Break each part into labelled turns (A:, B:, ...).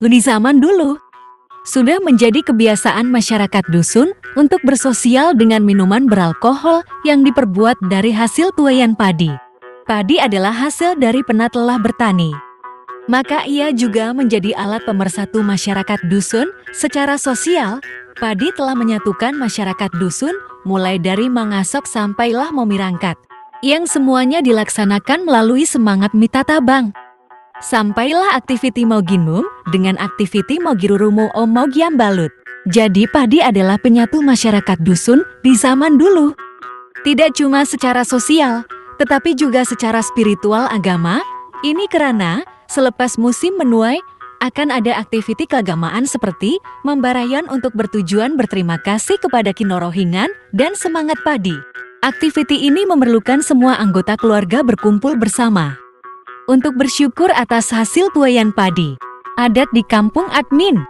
A: Di zaman dulu, sudah menjadi kebiasaan masyarakat dusun untuk bersosial dengan minuman beralkohol yang diperbuat dari hasil tuayan padi. Padi adalah hasil dari penat lelah bertani. Maka ia juga menjadi alat pemersatu masyarakat dusun secara sosial. Padi telah menyatukan masyarakat dusun mulai dari mengasok sampailah memirangkat, yang semuanya dilaksanakan melalui semangat mitatabang. Sampailah aktiviti Moginum dengan aktiviti Mogirurumu o Mogiam Balut. Jadi padi adalah penyatu masyarakat dusun di zaman dulu. Tidak cuma secara sosial, tetapi juga secara spiritual agama. Ini karena selepas musim menuai, akan ada aktiviti keagamaan seperti membarayan untuk bertujuan berterima kasih kepada Kinorohingan dan semangat padi. Aktiviti ini memerlukan semua anggota keluarga berkumpul bersama untuk bersyukur atas hasil tuayan padi. Adat di kampung admin.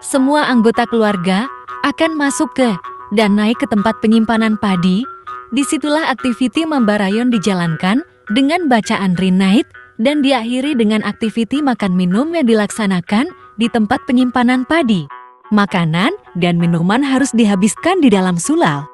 A: Semua anggota keluarga akan masuk ke dan naik ke tempat penyimpanan padi. Di situlah aktiviti membarayon dijalankan dengan bacaan rinait dan diakhiri dengan aktiviti makan minum yang dilaksanakan di tempat penyimpanan padi. Makanan dan minuman harus dihabiskan di dalam sulal.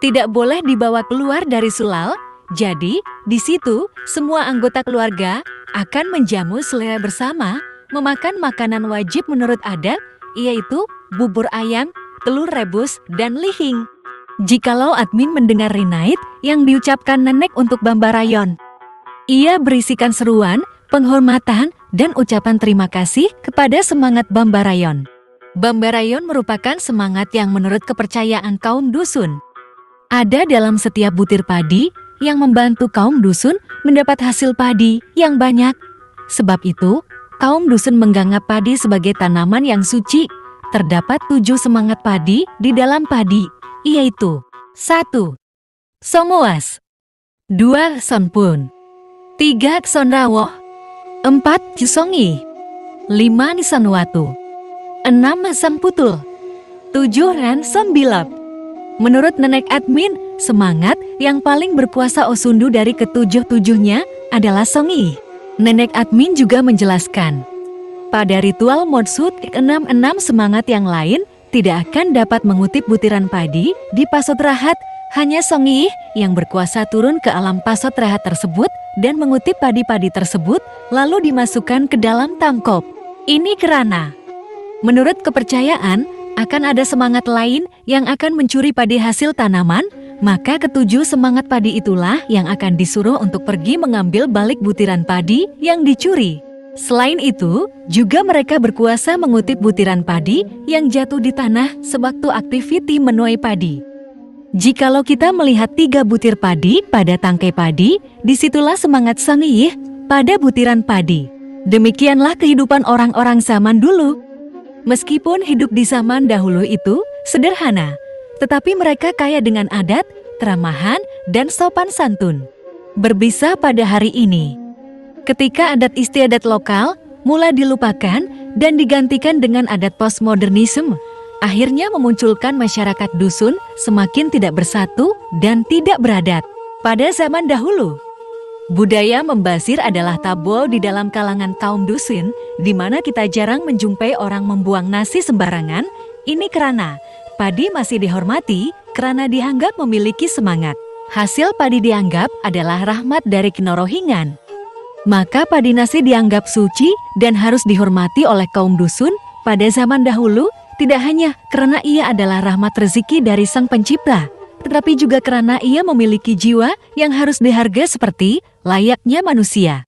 A: Tidak boleh dibawa keluar dari sulal, jadi di situ semua anggota keluarga akan menjamu selera bersama, memakan makanan wajib menurut adat, yaitu bubur ayam, telur rebus, dan lihing. Jikalau admin mendengar rinait yang diucapkan nenek untuk Bambarayon, ia berisikan seruan, penghormatan, dan ucapan terima kasih kepada semangat Bambarayon. Bambarayon merupakan semangat yang menurut kepercayaan kaum dusun. Ada dalam setiap butir padi yang membantu kaum dusun mendapat hasil padi yang banyak. Sebab itu, kaum dusun menganggap padi sebagai tanaman yang suci. Terdapat tujuh semangat padi di dalam padi, yaitu 1. Somoas 2. Sonpun 3. Sonrawo 4. Cisongi 5. Nisanwatu 6. Samputul 7. Ran Sombilap Menurut nenek admin, semangat yang paling berkuasa Osundu dari ketujuh-tujuhnya adalah Songi. Nenek admin juga menjelaskan, pada ritual Modsut enam-enam semangat yang lain tidak akan dapat mengutip butiran padi di pasot rahat hanya Songi yang berkuasa turun ke alam pasot rehat tersebut dan mengutip padi-padi tersebut lalu dimasukkan ke dalam tangkop. Ini kerana, menurut kepercayaan, akan ada semangat lain yang akan mencuri padi hasil tanaman, maka ketujuh semangat padi itulah yang akan disuruh untuk pergi mengambil balik butiran padi yang dicuri. Selain itu, juga mereka berkuasa mengutip butiran padi yang jatuh di tanah sewaktu aktiviti menuai padi. Jikalau kita melihat tiga butir padi pada tangkai padi, di situlah semangat sangih pada butiran padi. Demikianlah kehidupan orang-orang zaman dulu. Meskipun hidup di zaman dahulu itu sederhana, tetapi mereka kaya dengan adat, keramahan, dan sopan santun. Berbisa pada hari ini. Ketika adat istiadat lokal mulai dilupakan dan digantikan dengan adat postmodernisme, akhirnya memunculkan masyarakat dusun semakin tidak bersatu dan tidak beradat. Pada zaman dahulu, budaya membasir adalah tabu di dalam kalangan kaum dusun, di mana kita jarang menjumpai orang membuang nasi sembarangan. Ini karena padi masih dihormati karena dianggap memiliki semangat. Hasil padi dianggap adalah rahmat dari Kinorohingan. Maka padi nasi dianggap suci dan harus dihormati oleh kaum dusun pada zaman dahulu tidak hanya karena ia adalah rahmat rezeki dari Sang Pencipta, tetapi juga karena ia memiliki jiwa yang harus dihargai seperti layaknya manusia.